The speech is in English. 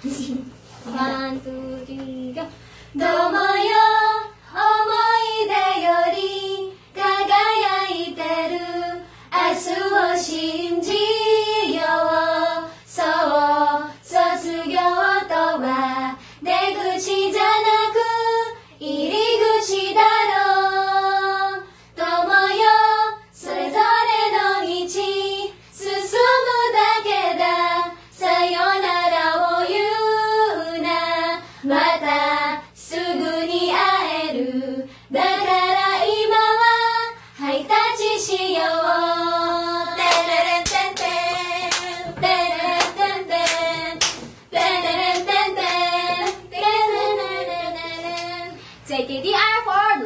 ワン、ツー、スー、どうもよ、思い出より輝いてる。明日を知る。Taking the R for